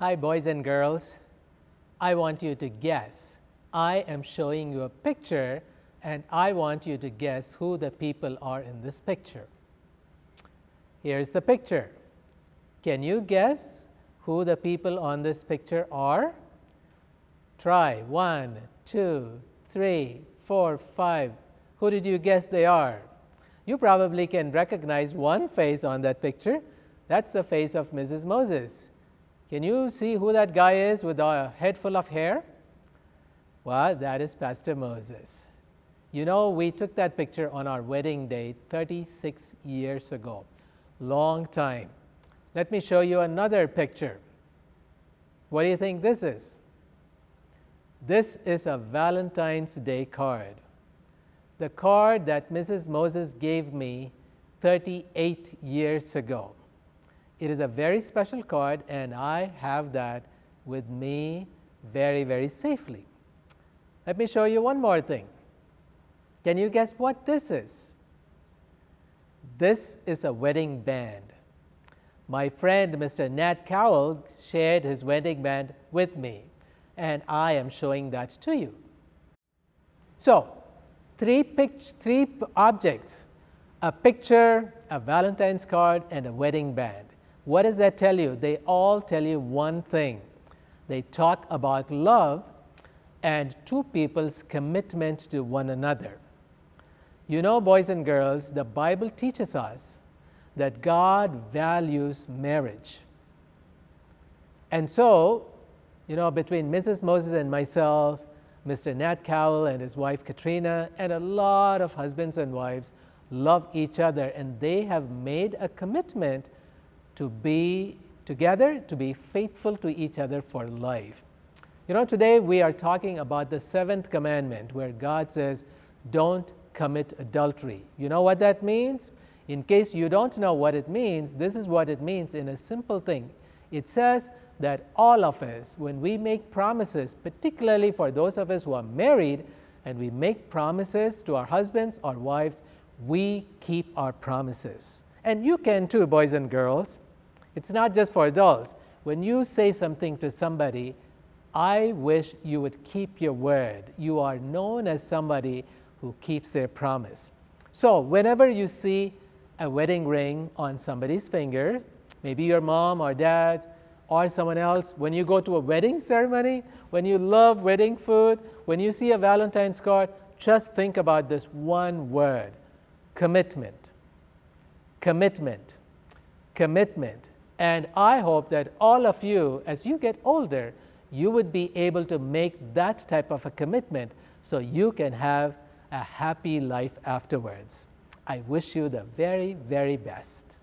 Hi, boys and girls. I want you to guess. I am showing you a picture and I want you to guess who the people are in this picture. Here's the picture. Can you guess who the people on this picture are? Try one, two, three, four, five. Who did you guess they are? You probably can recognize one face on that picture. That's the face of Mrs. Moses. Can you see who that guy is with a head full of hair? Well, that is Pastor Moses. You know, we took that picture on our wedding day 36 years ago. Long time. Let me show you another picture. What do you think this is? This is a Valentine's Day card. The card that Mrs. Moses gave me 38 years ago. It is a very special card and I have that with me very, very safely. Let me show you one more thing. Can you guess what this is? This is a wedding band. My friend Mr. Nat Cowell shared his wedding band with me and I am showing that to you. So, three, three objects, a picture, a Valentine's card, and a wedding band. What does that tell you? They all tell you one thing. They talk about love and two people's commitment to one another. You know, boys and girls, the Bible teaches us that God values marriage. And so, you know, between Mrs. Moses and myself, Mr. Nat Cowell and his wife Katrina, and a lot of husbands and wives love each other, and they have made a commitment to be together, to be faithful to each other for life. You know, today we are talking about the seventh commandment where God says, Don't commit adultery. You know what that means? In case you don't know what it means, this is what it means in a simple thing. It says that all of us, when we make promises, particularly for those of us who are married, and we make promises to our husbands or wives, we keep our promises. And you can too, boys and girls. It's not just for adults. When you say something to somebody, I wish you would keep your word. You are known as somebody who keeps their promise. So, whenever you see a wedding ring on somebody's finger, maybe your mom or dad or someone else, when you go to a wedding ceremony, when you love wedding food, when you see a Valentine's card, just think about this one word commitment. Commitment. Commitment. And I hope that all of you, as you get older, you would be able to make that type of a commitment so you can have a happy life afterwards. I wish you the very, very best.